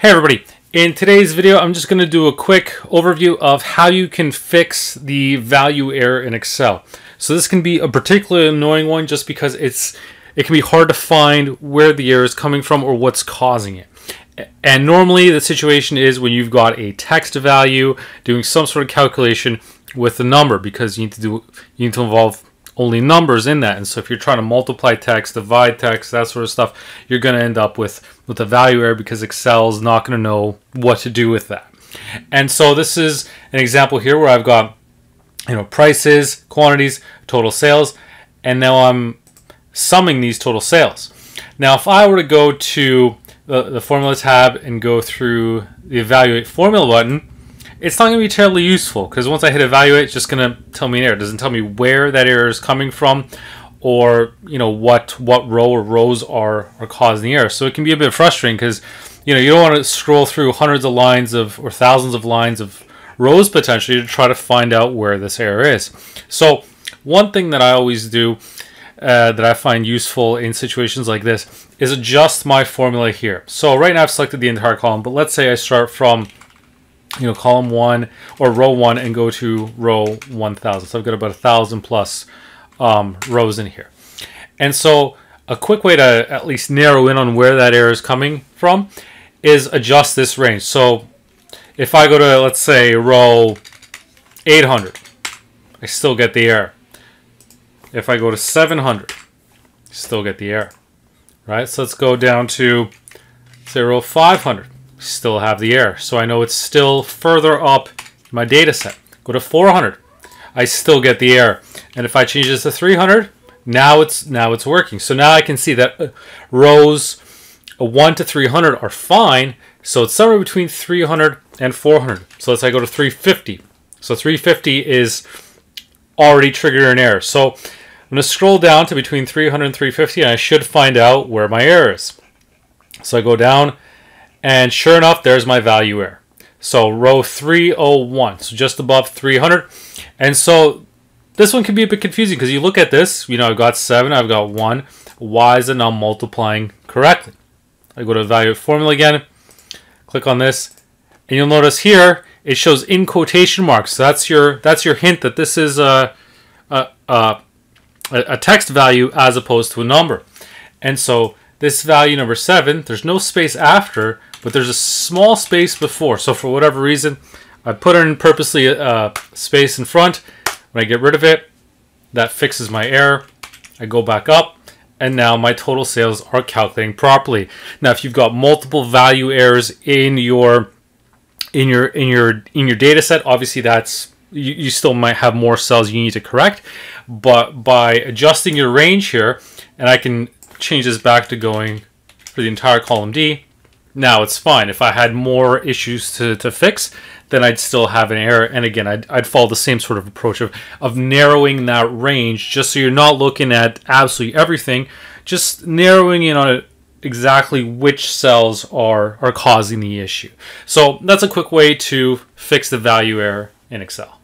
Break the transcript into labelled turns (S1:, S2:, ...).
S1: Hey everybody, in today's video I'm just going to do a quick overview of how you can fix the value error in Excel. So this can be a particularly annoying one just because it's it can be hard to find where the error is coming from or what's causing it. And normally the situation is when you've got a text value doing some sort of calculation with a number because you need to do you need to involve only numbers in that. And so if you're trying to multiply text, divide text, that sort of stuff, you're going to end up with, with a value error because Excel is not going to know what to do with that. And so this is an example here where I've got you know prices, quantities, total sales, and now I'm summing these total sales. Now if I were to go to the, the formula tab and go through the evaluate formula button, it's not going to be terribly useful because once I hit evaluate, it's just going to tell me an error. It doesn't tell me where that error is coming from or you know what what row or rows are are causing the error. So it can be a bit frustrating because you know you don't want to scroll through hundreds of lines of or thousands of lines of rows potentially to try to find out where this error is. So one thing that I always do uh, that I find useful in situations like this is adjust my formula here. So right now I've selected the entire column, but let's say I start from you know, column one or row one and go to row 1000. So I've got about a thousand plus um, rows in here. And so a quick way to at least narrow in on where that error is coming from is adjust this range. So if I go to, let's say, row 800, I still get the error. If I go to 700, still get the error, right? So let's go down to, say, row 500 still have the error. So I know it's still further up my data set. Go to 400, I still get the error. And if I change this to 300, now it's now it's working. So now I can see that uh, rows 1 to 300 are fine. So it's somewhere between 300 and 400. So let's say I go to 350. So 350 is already triggered an error. So I'm going to scroll down to between 300 and 350 and I should find out where my error is. So I go down and sure enough, there's my value error. So row 301, so just above 300. And so this one can be a bit confusing because you look at this, you know, I've got 7, I've got 1. Why is it not multiplying correctly? I go to evaluate formula again, click on this, and you'll notice here it shows in quotation marks. So that's your that's your hint that this is a, a, a, a text value as opposed to a number. And so this value number 7, there's no space after, but there's a small space before. So for whatever reason, I put in purposely a, uh, space in front. When I get rid of it, that fixes my error. I go back up, and now my total sales are calculating properly. Now, if you've got multiple value errors in your in your in your in your data set, obviously that's you, you still might have more cells you need to correct. But by adjusting your range here, and I can change this back to going for the entire column D, now it's fine. If I had more issues to, to fix, then I'd still have an error. And again, I'd, I'd follow the same sort of approach of, of narrowing that range just so you're not looking at absolutely everything, just narrowing in on it exactly which cells are, are causing the issue. So that's a quick way to fix the value error in Excel.